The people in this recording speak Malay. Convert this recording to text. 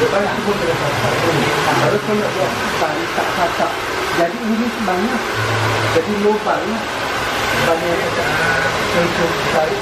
depan banyak pun boleh tak Kalau kau nak buat tali tak kata. Jadi ini banyak, Jadi lupa banyak Sebenarnya tarik